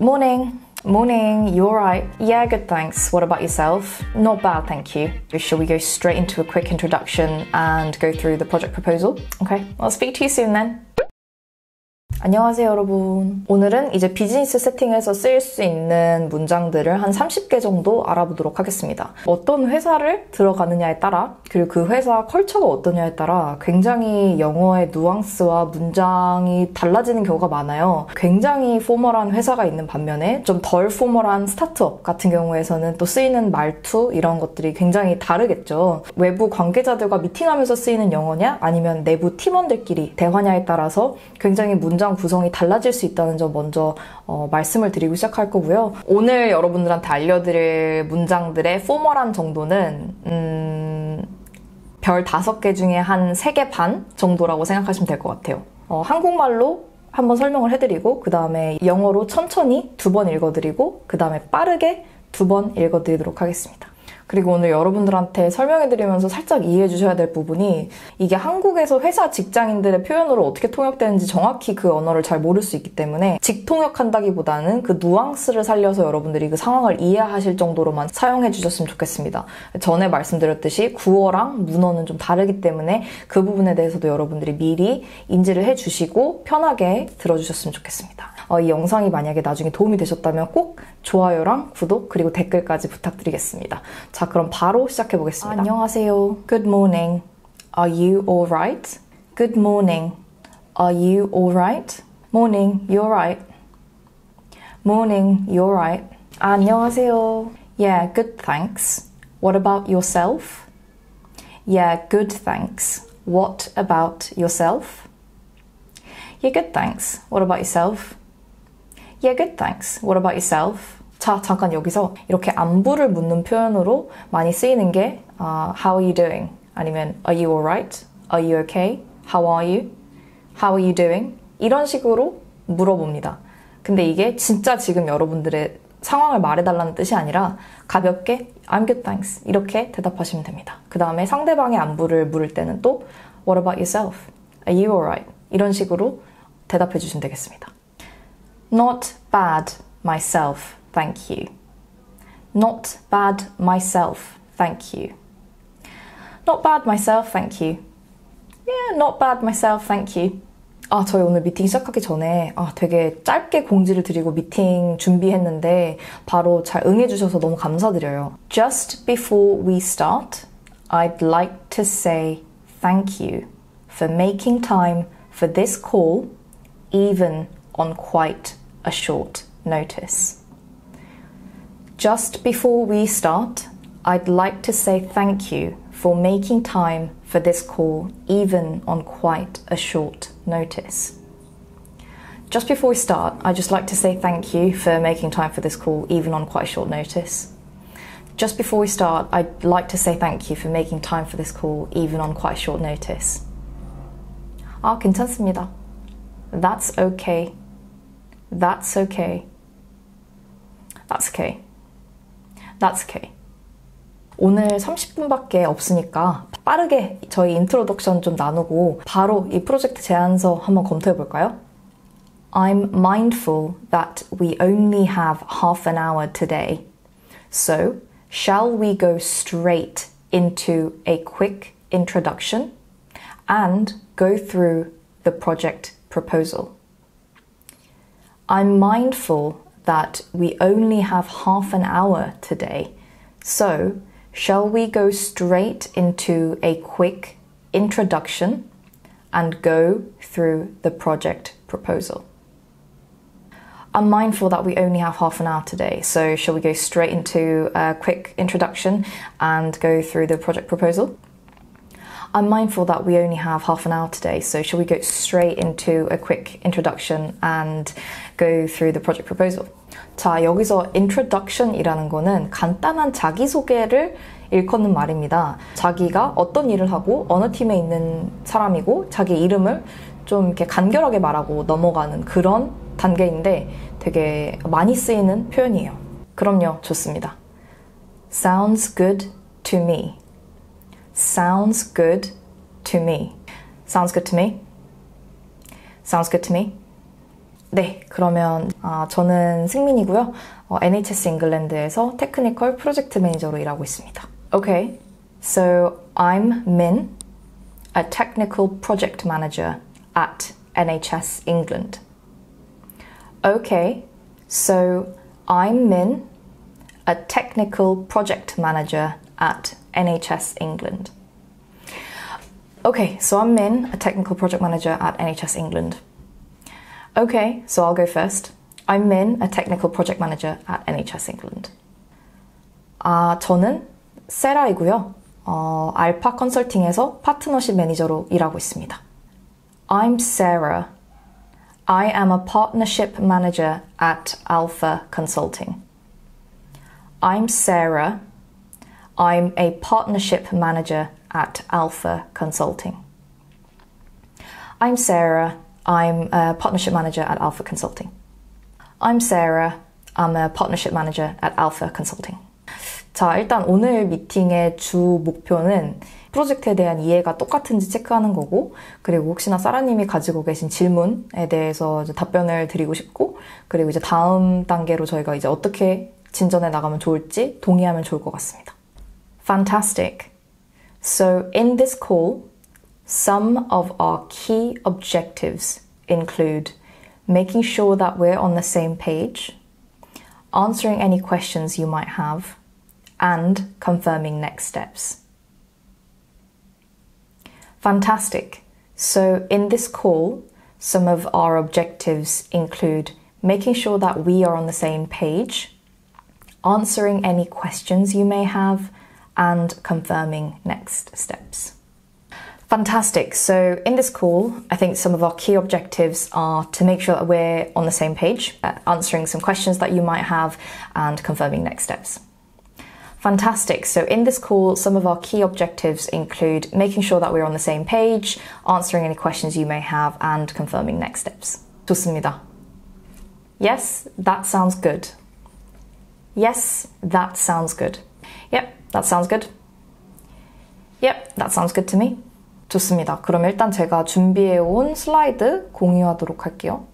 Morning. Morning, you alright? Yeah, good thanks. What about yourself? Not bad, thank you. Shall we go straight into a quick introduction and go through the project proposal? Okay, I'll speak to you soon then. 안녕하세요 여러분. 오늘은 이제 비즈니스 세팅에서 쓰일 수 있는 문장들을 한 30개 정도 알아보도록 하겠습니다. 어떤 회사를 들어가느냐에 따라 그리고 그 회사 컬처가 어떠냐에 따라 굉장히 영어의 누앙스와 문장이 달라지는 경우가 많아요. 굉장히 포멀한 회사가 있는 반면에 좀 덜 포멀한 스타트업 같은 경우에서는 또 쓰이는 말투 이런 것들이 굉장히 다르겠죠. 외부 관계자들과 미팅하면서 쓰이는 영어냐 아니면 내부 팀원들끼리 대화냐에 따라서 굉장히 문장 문장 구성이 달라질 수 있다는 점 먼저 어, 말씀을 드리고 시작할 거고요. 오늘 여러분들한테 알려드릴 문장들의 포멀한 정도는 음, 별 다섯 개 중에 한 세 개 반 정도라고 생각하시면 될 것 같아요. 어, 한국말로 한번 설명을 해드리고 그 다음에 영어로 천천히 두 번 읽어드리고 그 다음에 빠르게 두 번 읽어드리도록 하겠습니다. 그리고 오늘 여러분들한테 설명해드리면서 살짝 이해해 주셔야 될 부분이 이게 한국에서 회사 직장인들의 표현으로 어떻게 통역되는지 정확히 그 언어를 잘 모를 수 있기 때문에 직통역한다기보다는 그 누앙스를 살려서 여러분들이 그 상황을 이해하실 정도로만 사용해 주셨으면 좋겠습니다. 전에 말씀드렸듯이 구어랑 문어는 좀 다르기 때문에 그 부분에 대해서도 여러분들이 미리 인지를 해 주시고 편하게 들어주셨으면 좋겠습니다. 어, 이 영상이 만약에 나중에 도움이 되셨다면 꼭 좋아요랑 구독 그리고 댓글까지 부탁드리겠습니다. 자, 그럼 바로 시작해 보겠습니다. 안녕하세요. Good morning. Are you alright? Good morning. Are you alright? Morning. You alright? Morning. You alright? 안녕하세요. Yeah, good thanks. What about yourself? Yeah, good thanks. What about yourself? Yeah, good thanks. What about yourself? Yeah, good thanks. What about yourself? 자, 잠깐 여기서 이렇게 안부를 묻는 표현으로 많이 쓰이는 게 uh, How are you doing? 아니면 Are you alright? Are you okay? How are you? How are you doing? 이런 식으로 물어봅니다. 근데 이게 진짜 지금 여러분들의 상황을 말해달라는 뜻이 아니라 가볍게 I'm good thanks 이렇게 대답하시면 됩니다. 그 다음에 상대방의 안부를 물을 때는 또 What about yourself? Are you alright? 이런 식으로 대답해 주시면 되겠습니다. Not bad myself. thank you. Not bad myself, thank you. Not bad myself, thank you. Yeah, not bad myself, thank you. 아, 저희 오늘 미팅 시작하기 전에 아, 되게 짧게 공지를 드리고 미팅 준비했는데 바로 잘 응해주셔서 너무 감사드려요. Just before we start, I'd like to say thank you for making time for this call, even on quite a short notice. Just before we start, I'd like to say thank you for making time for this call, even on quite a short notice. Just before we start, I'd just like to say thank you for making time for this call, even on quite a short notice. Just before we start, I'd like to say thank you for making time for this call, even on quite a short notice. 아, 괜찮습니다. That's okay. That's okay. That's okay. That's okay. 오늘 30분밖에 없으니까 빠르게 저희 인트로덕션 좀 나누고 바로 이 프로젝트 제안서 한번 검토해 볼까요? I'm mindful that we only have half an hour today. So, shall we go straight into a quick introduction and go through the project proposal? I'm mindful that we only have half an hour today. So, shall we go straight into a quick introduction and go through the project proposal? I'm mindful that we only have half an hour today, so shall we go straight into a quick introduction and go through the project proposal? I'm mindful that we only have half an hour today, so shall we go straight into a quick introduction and go through the project proposal? 자, 여기서 introduction이라는 거는 간단한 자기소개를 일컫는 말입니다. 자기가 어떤 일을 하고 어느 팀에 있는 사람이고 자기 이름을 좀 이렇게 간결하게 말하고 넘어가는 그런 단계인데 되게 많이 쓰이는 표현이에요. 그럼요, 좋습니다. Sounds good to me. Sounds good to me. Sounds good to me. Sounds good to me. 네, 그러면 아, 저는 승민이고요. 어, NHS 잉글랜드에서 테크니컬 프로젝트 매니저로 일하고 있습니다. Okay, so I'm Min, a technical project manager at NHS England. Okay, so I'm Min, a technical project manager at NHS England. Okay, so I'm Min, a technical project manager at NHS England. Okay, so I'll go first. I'm Min, a technical project manager at NHS England. 아, 저는 세라이고요. 어, 알파 컨설팅에서 파트너십 매니저로 일하고 있습니다. I'm Sarah. I am a partnership manager at Alpha Consulting. I'm Sarah. I'm a partnership manager at Alpha Consulting. I'm Sarah. I'm a partnership manager at Alpha Consulting. I'm Sarah. I'm a partnership manager at Alpha Consulting. 자, 일단 오늘 미팅의 주 목표는 프로젝트에 대한 이해가 똑같은지 체크하는 거고, 그리고 혹시나 사라님이 가지고 계신 질문에 대해서 답변을 드리고 싶고, 그리고 이제 다음 단계로 저희가 이제 어떻게 진전해 나가면 좋을지 동의하면 좋을 것 같습니다. Fantastic. So in this call, some of our key objectives include making sure that we're on the same page, answering any questions you might have, and confirming next steps. Fantastic. So, in this call, some of our objectives include making sure that we are on the same page, answering any questions you may have, and confirming next steps. Fantastic. So, in this call, I think some of our key objectives are to make sure that we're on the same page, uh, answering some questions that you might have, and confirming next steps. Fantastic. So, in this call, some of our key objectives include making sure that we're on the same page, answering any questions you may have, and confirming next steps. 좋습니다. Yes, that sounds good. Yes, that sounds good. Yep, that sounds good. Yep, that sounds good to me. 좋습니다. 그럼 일단 제가 준비해 온 슬라이드 공유하도록 할게요.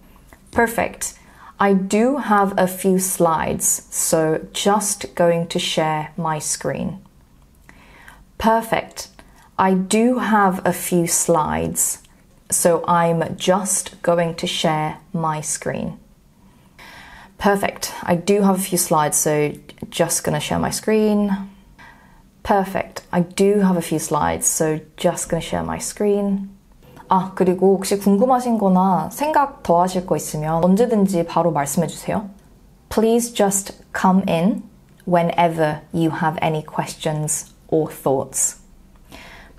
Perfect. I do have a few slides, so just going to share my screen. Perfect. I do have a few slides, so I'm just going to share my screen. Perfect. I do have a few slides, so just gonna share my screen. Perfect. I do have a few slides, so just gonna share my screen. 아, 그리고 혹시 궁금하신 거나 생각 더 하실 거 있으면 언제든지 바로 말씀해 주세요. Please just come in whenever you have any questions or thoughts.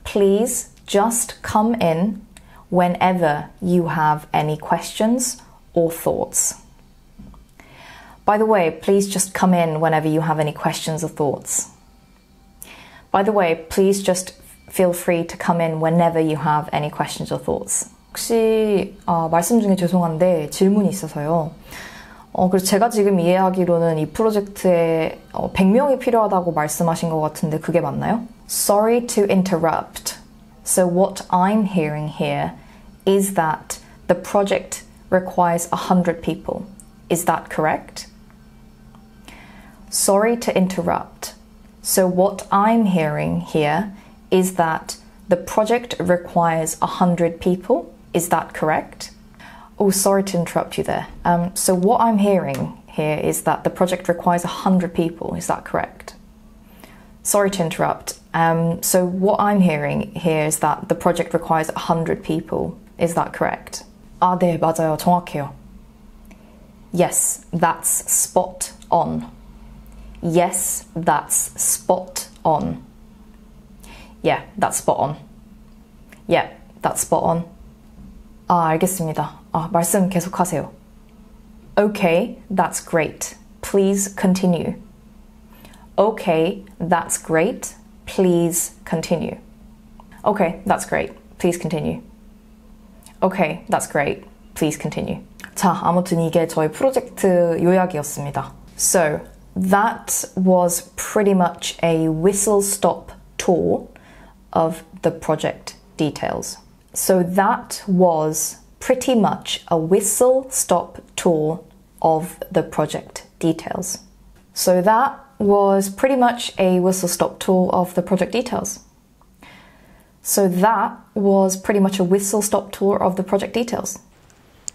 Please just come in whenever you have any questions or thoughts. By the way, please just come in whenever you have any questions or thoughts. By the way, please just feel free to come in whenever you have any questions or thoughts. 혹시 아, 말씀 중에 죄송한데 질문이 있어서요. 어, 그래서 제가 지금 이해하기로는 이 프로젝트에 어, 100명이 필요하다고 말씀하신 것 같은데 그게 맞나요? Sorry to interrupt. So what I'm hearing here is that the project requires 100 people. Is that correct? Sorry to interrupt. So what I'm hearing here is that the project requires 100 people. Is that correct? Oh, sorry to interrupt you there. Um, so, what I'm hearing here is that the project requires 100 people. Is that correct? Sorry to interrupt. Um, so, what I'm hearing here is that the project requires 100 people. Is that correct? 아, 네, 맞아요. 정확해요. Yes, that's spot on. Yes, that's spot on. Yeah, that's spot on. Yeah, that's spot on. 아, 알겠습니다. 아, 말씀 계속하세요. Okay, that's great. Please continue. Okay, that's great. Please continue. Okay, that's great. Please continue. Okay, that's great. Please continue. 자, 아무튼 이게 저희 프로젝트 요약이었습니다. So, that was pretty much a whistle stop tour of the project details. So that was pretty much a whistle stop tour of the project details. So that was pretty much a whistle stop tour of the project details. So that was pretty much a whistle stop tour of the project details.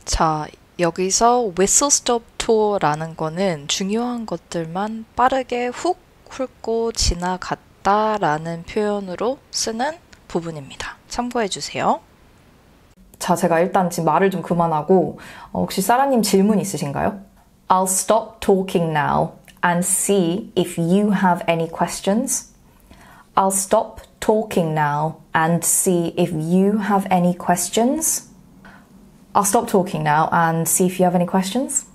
자, 여기서 whistle stop tour라는 거는 중요한 것들만 빠르게 훅 훑고 지나갔다라는 표현으로 쓰는 부분입니다. 참고해 주세요. 자, 제가 일단 지금 말을 좀 그만하고 어, 혹시 사라님 질문 있으신가요? I'll stop talking now and see if you have any questions. I'll stop talking now and see if you have any questions. I'll stop talking now and see if you have any questions.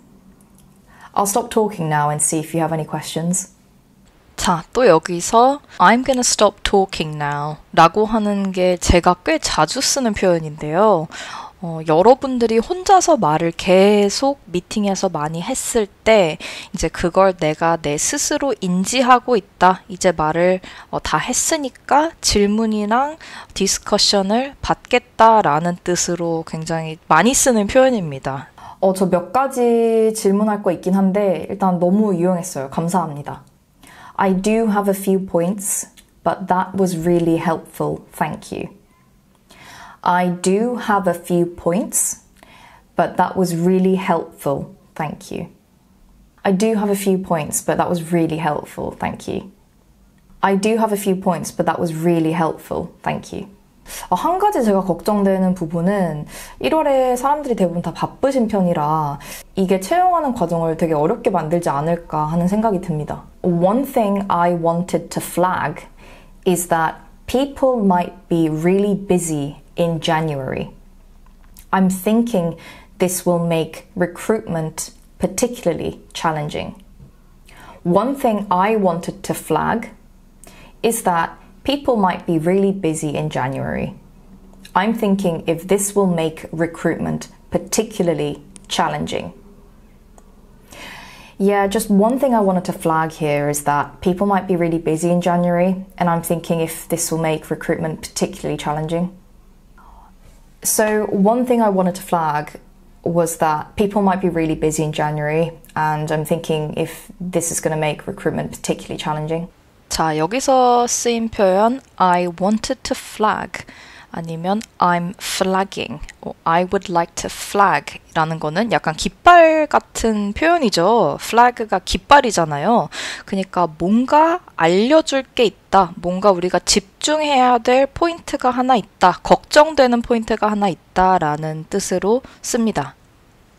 I'll stop talking now and see if you have any questions. 자, 또 여기서 I'm gonna stop talking now 라고 하는 게 제가 꽤 자주 쓰는 표현인데요. 어, 여러분들이 혼자서 말을 계속 미팅에서 많이 했을 때 이제 그걸 내가 내 스스로 인지하고 있다. 이제 말을 어, 다 했으니까 질문이랑 디스커션을 받겠다라는 뜻으로 굉장히 많이 쓰는 표현입니다. 어, 저 몇 가지 질문할 거 있긴 한데 일단 너무 유용했어요. 감사합니다. I do have a few points, but that was really helpful. Thank you. I do have a few points, but that was really helpful. Thank you. I do have a few points, but that was really helpful. Thank you. I do have a few points, but that was really helpful. Thank you. 한 가지 제가 걱정되는 부분은 1월에 사람들이 대부분 다 바쁘신 편이라 이게 채용하는 과정을 되게 어렵게 만들지 않을까 하는 생각이 듭니다. One thing I wanted to flag is that people might be really busy in January. I'm thinking this will make recruitment particularly challenging. One thing I wanted to flag is that people might be really busy in January. I'm thinking if this will make recruitment particularly challenging. Yeah, just one thing I wanted to flag here is that people might be really busy in January, and I'm thinking if this will make recruitment particularly challenging. So, one thing I wanted to flag was that people might be really busy in January, and I'm thinking if this is going to make recruitment particularly challenging. 자, 여기서 쓰인 표현 I wanted to flag 아니면 I'm flagging, I would like to flag 라는 거는 약간 깃발 같은 표현이죠. flag가 깃발이잖아요. 그러니까 뭔가 알려줄 게 있다. 뭔가 우리가 집중해야 될 포인트가 하나 있다. 걱정되는 포인트가 하나 있다. 라는 뜻으로 씁니다.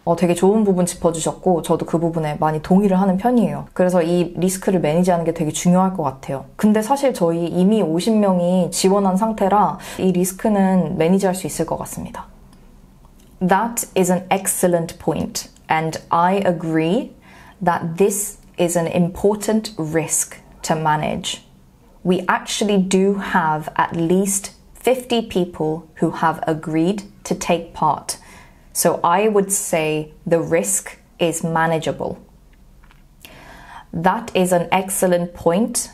어, 되게 좋은 부분 짚어주셨고 저도 그 부분에 많이 동의를 하는 편이에요. 그래서 이 리스크를 매니지하는 게 되게 중요할 것 같아요. 근데 사실 저희 이미 50명이 지원한 상태라 이 리스크는 매니지할 수 있을 것 같습니다. That is an excellent point, and I agree that this is an important risk to manage. We actually do have at least 50 people who have agreed to take part. So I would say the risk is manageable. That is an excellent point,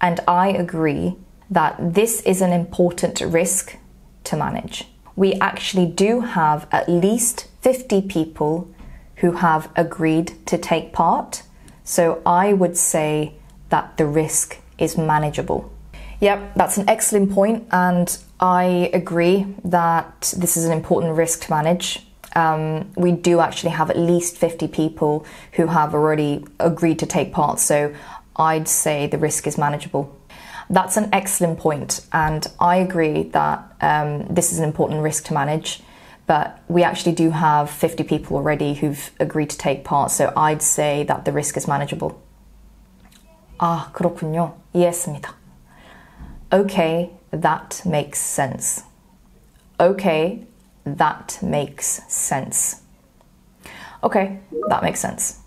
and I agree that this is an important risk to manage. We actually do have at least 50 people who have agreed to take part, so I would say that the risk is manageable. Yep, that's an excellent point, and I agree that this is an important risk to manage um, we do actually have at least 50 people who have already agreed to take part. So I'd say the risk is manageable. That's an excellent point, and I agree that um, this is an important risk to manage. But we actually do have 50 people already who've agreed to take part, so I'd say that the risk is manageable. 아, 그렇군요. 이해했습니다. Okay, that makes sense. Okay, that makes sense. Okay, that makes sense.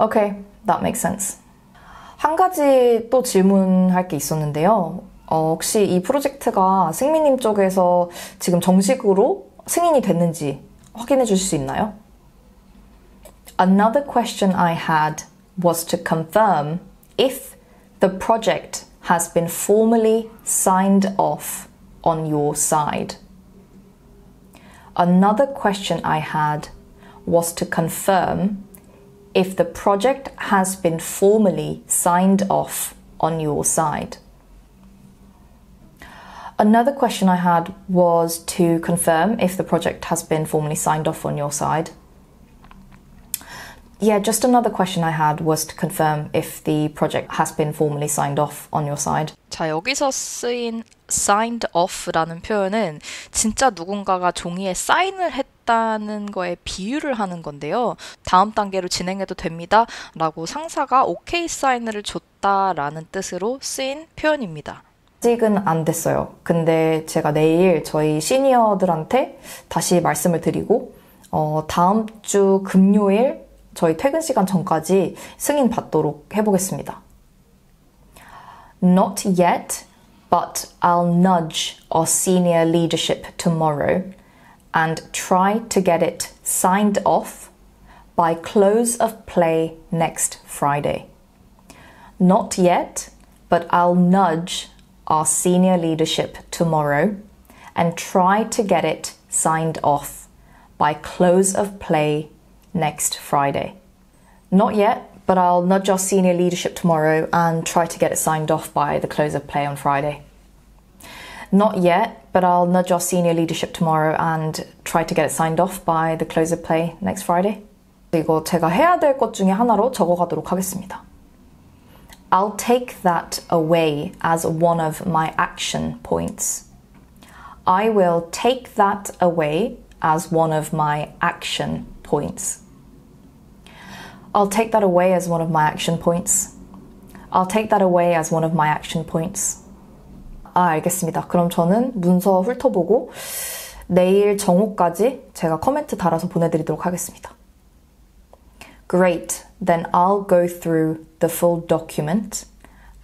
Okay, that makes sense. 한 가지 또 질문할 게 있었는데요. 어, 혹시 이 프로젝트가 승민님 쪽에서 지금 정식으로 승인이 됐는지 확인해 주실 수 있나요? Another question I had was to confirm if the project has been formally signed off on your side. Another question I had was to confirm if the project has been formally signed off on your side. Another question I had was to confirm if the project has been formally signed off on your side. Yeah, just another question I had was to confirm if the project has been formally signed off on your side. 자, 여기서 쓰인 signed off라는 표현은 진짜 누군가가 종이에 사인을 했다는 거에 비유를 하는 건데요. 다음 단계로 진행해도 됩니다. 라고 상사가 오케이 사인을 줬다라는 뜻으로 쓰인 표현입니다. 아직은 안 됐어요. 근데 제가 내일 저희 시니어들한테 다시 말씀을 드리고, 어, 다음 주 금요일 저희 퇴근 시간 전까지 승인 받도록 해보겠습니다. Not yet, but I'll nudge our senior leadership tomorrow and try to get it signed off by close of play next Friday. Not yet, but I'll nudge our senior leadership tomorrow and try to get it signed off by close of play next Friday. Not yet, but I'll nudge our senior leadership tomorrow and try to get it signed off by the close of play on Friday. Not yet, but I'll nudge our senior leadership tomorrow and try to get it signed off by the close of play next Friday. 이거 제가 해야 될 것 중에 하나로 적어가도록 하겠습니다. I'll take that away as one of my action points. I will take that away as one of my action points. I'll take that away as one of my action points. I'll take that away as one of my action points. 아, 알겠습니다. 그럼 저는 문서 훑어보고 내일 정오까지 제가 코멘트 달아서 보내드리도록 하겠습니다. Great. Then I'll go through the full document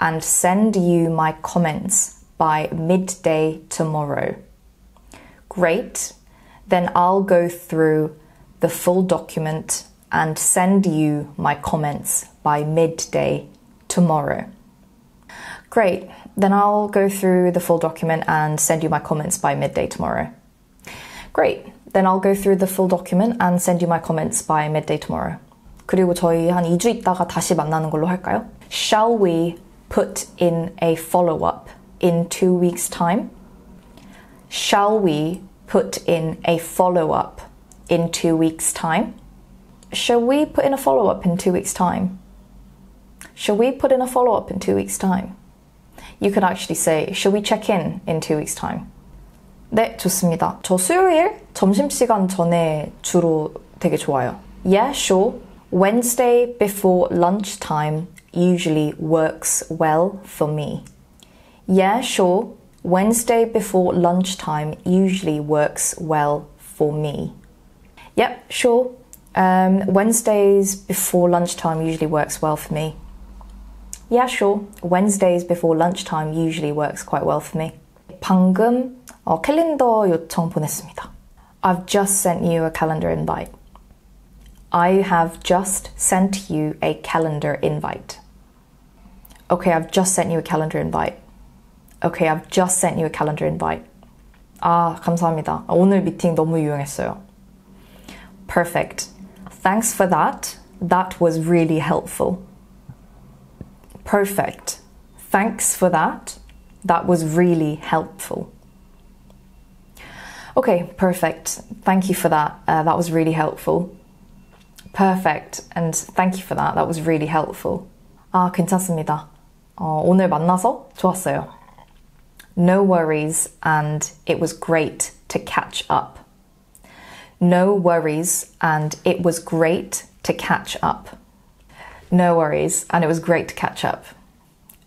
and send you my comments by midday tomorrow. Great. Then I'll go through the full document and send you my comments by midday tomorrow. Great. Then I'll go through the full document and send you my comments by midday tomorrow. Great. Then I'll go through the full document and send you my comments by midday tomorrow. 그리고 저희 한 2주 있다가 다시 만나는 걸로 할까요? Shall we put in a follow-up in two weeks' time? Shall we put in a follow-up in two weeks' time? Shall we put in a follow-up in two weeks' time? Shall we put in a follow-up in two weeks' time? You could actually say, shall we check in in two weeks' time? 네, 좋습니다. 저 수요일 점심시간 전에 주로 되게 좋아요. Yeah, sure. Wednesday before lunchtime usually works well for me. Yeah, sure. Wednesday before lunchtime usually works well for me. Yep, sure. Um, Wednesdays before lunchtime usually works well for me. Yeah, sure. Wednesdays before lunchtime usually works quite well for me. 방금 어, 캘린더 요청 보냈습니다. I've just sent you a calendar invite. I have just sent you a calendar invite. Okay, I've just sent you a calendar invite. Okay, I've just sent you a calendar invite. 아, 감사합니다. 오늘 미팅 너무 유용했어요. Perfect. Thanks for that. That was really helpful. Perfect. Thanks for that. That was really helpful. Okay, perfect. Thank you for that. Uh, that was really helpful. Perfect. And thank you for that. That was really helpful. 아, 괜찮습니다. 어, 오늘 만나서 좋았어요. No worries, and it was great to catch up. No worries, and it was great to catch up. No worries, and it was great to catch up.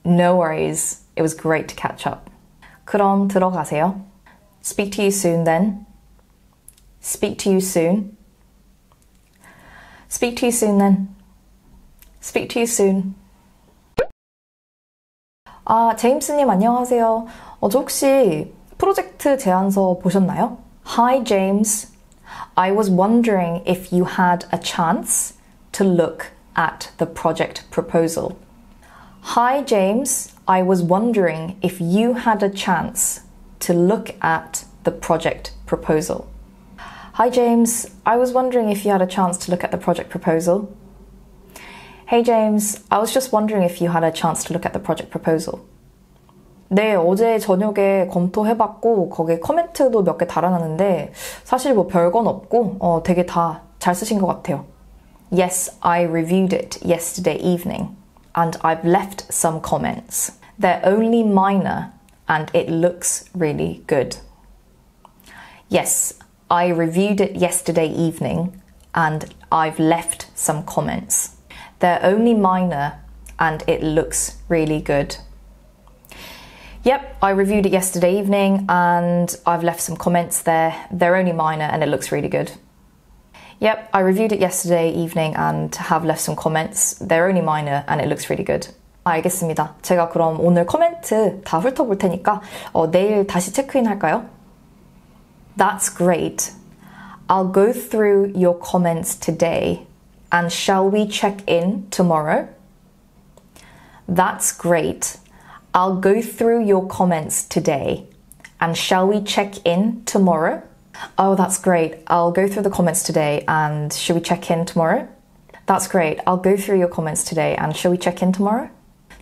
No worries, it was great to catch up. 그럼 들어가세요. Speak to you soon then. Speak to you soon. Speak to you soon then. Speak to you soon. 아, 제임스님 안녕하세요. 어, 저 혹시 프로젝트 제안서 보셨나요? Hi, James. I was wondering if you had a chance to look at the project proposal. Hi, James. I was wondering if you had a chance to look at the project proposal. Hi, James. I was wondering if you had a chance to look at the project proposal. Hey, James. I was just wondering if you had a chance to look at the project proposal. 네, 어제 저녁에 검토해봤고, 거기에 코멘트도 몇 개 달아놨는데, 사실 뭐 별건 없고, 어, 되게 다 잘 쓰신 것 같아요. Yes, I reviewed it yesterday evening, and I've left some comments. They're only minor, and it looks really good. Yes, I reviewed it yesterday evening, and I've left some comments. They're only minor, and it looks really good. Yep, I reviewed it yesterday evening and I've left some comments there. They're only minor and it looks really good. Yep, I reviewed it yesterday evening and have left some comments. They're only minor and it looks really good. 알겠습니다. 제가 그럼 오늘 코멘트 다 훑어볼 테니까 어, 내일 다시 체크인 할까요? That's great. I'll go through your comments today and shall we check in tomorrow? That's great. I'll go through your comments today. And shall we check in tomorrow? Oh, that's great. I'll go through the comments today and should we check in tomorrow? That's great. I'll go through your comments today and shall we check in tomorrow?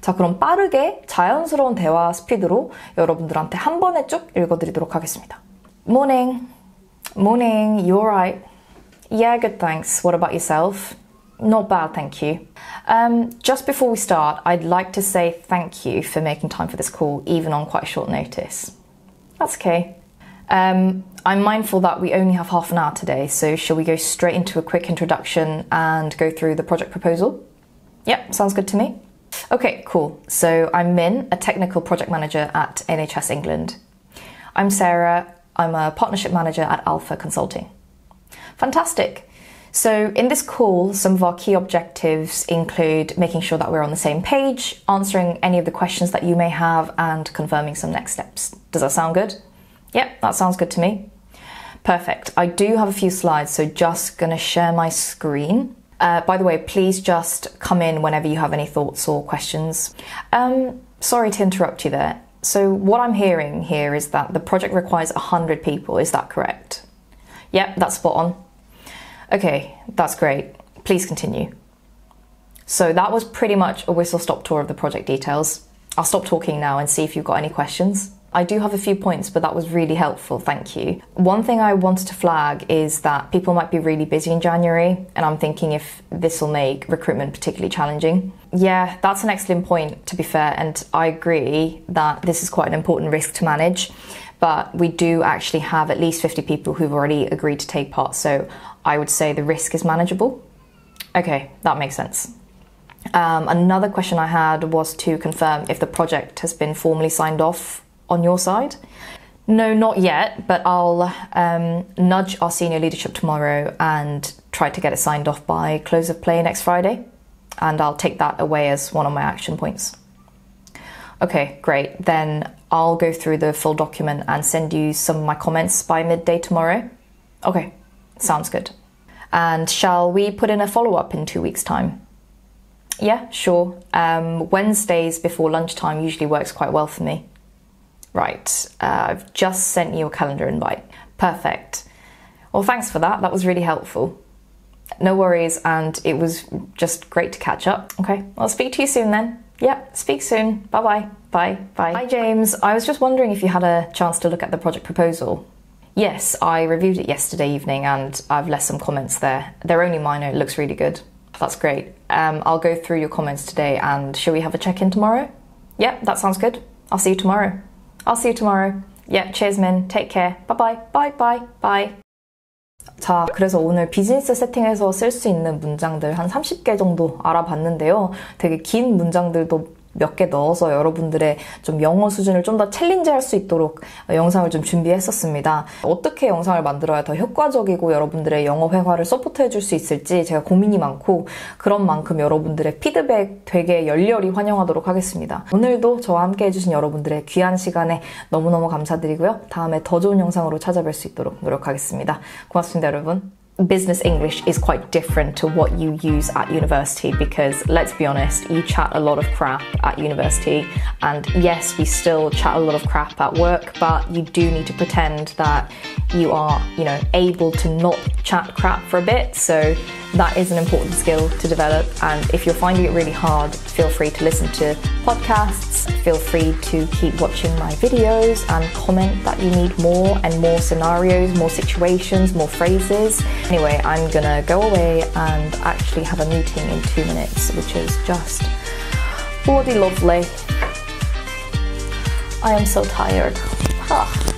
자, 그럼 빠르게 자연스러운 대화 스피드로 여러분들한테 한 번에 쭉 읽어드리도록 하겠습니다. Morning. Morning. You alright? Yeah, good thanks. What about yourself? Not bad, thank you. Um, just before we start, I'd like to say thank you for making time for this call, even on quite short notice. That's okay. Um, I'm mindful that we only have half an hour today, so shall we go straight into a quick introduction and go through the project proposal? Yep, sounds good to me. Okay, cool. So I'm Min, a technical project manager at NHS England. I'm Sarah, I'm a partnership manager at Alpha Consulting. Fantastic. So, in this call, some of our key objectives include making sure that we're on the same page, answering any of the questions that you may have, and confirming some next steps. Does that sound good? Yep, that sounds good to me. Perfect. I do have a few slides, so just gonna share my screen. Uh, by the way, please just come in whenever you have any thoughts or questions. Um, sorry to interrupt you there. So, what I'm hearing here is that the project requires 100 people, is that correct? Yep, that's spot on. Okay, that's great. Please continue. So that was pretty much a whistle stop tour of the project details. I'll stop talking now and see if you've got any questions. I do have a few points, but that was really helpful, thank you. One thing I wanted to flag is that people might be really busy in January, and I'm thinking if this will make recruitment particularly challenging. Yeah, that's an excellent point, to be fair, and I agree that this is quite an important risk to manage. But we do actually have at least 50 people who've already agreed to take part, so I would say the risk is manageable. Okay, that makes sense. Um, another question I had was to confirm if the project has been formally signed off on your side. No, not yet, but I'll um, nudge our senior leadership tomorrow and try to get it signed off by close of play next Friday. And I'll take that away as one of my action points. Okay, great. Then I'll go through the full document and send you some of my comments by midday tomorrow. Okay, Sounds good. And shall we put in a follow up in two weeks' time? Yeah, sure. Um, Wednesdays before lunchtime usually works quite well for me. Right, uh, I've just sent you a calendar invite. Perfect. Well, thanks for that. That was really helpful. No worries, and it was just great to catch up. Okay, I'll speak to you soon then. Yeah, speak soon. Bye bye. Bye bye. Hi, James. I was just wondering if you had a chance to look at the project proposal. Yes, I reviewed it yesterday evening and I've left some comments there. They're only minor, it looks really good. That's great. Um, I'll go through your comments today and shall we have a check in tomorrow? Yep, that sounds good. I'll see you tomorrow. I'll see you tomorrow. Yeah, cheers, Min. Take care. Bye bye. Bye bye. Bye. 자, 그래서 오늘 비즈니스 세팅에서 쓸 수 있는 문장들 한 30개 정도 알아봤는데요. 되게 긴 문장들도 몇 개 넣어서 여러분들의 좀 영어 수준을 좀 더 챌린지할 수 있도록 영상을 좀 준비했었습니다. 어떻게 영상을 만들어야 더 효과적이고 여러분들의 영어 회화를 서포트해 줄 수 있을지 제가 고민이 많고 그런 만큼 여러분들의 피드백 되게 열렬히 환영하도록 하겠습니다. 오늘도 저와 함께 해주신 여러분들의 귀한 시간에 너무너무 감사드리고요. 다음에 더 좋은 영상으로 찾아뵐 수 있도록 노력하겠습니다. 고맙습니다, 여러분. Business English is quite different to what you use at university because let's be honest, you chat a lot of crap at university. And yes, we still chat a lot of crap at work, but you do need to pretend that you are, you know, able to not chat crap for a bit. So that is an important skill to develop. And if you're finding it really hard, feel free to listen to podcasts. Feel free to keep watching my videos and comment that you need more and more scenarios, more situations, more phrases. Anyway, I'm gonna go away and actually have a meeting in two minutes, which is just bloody lovely. I am so tired. Ah.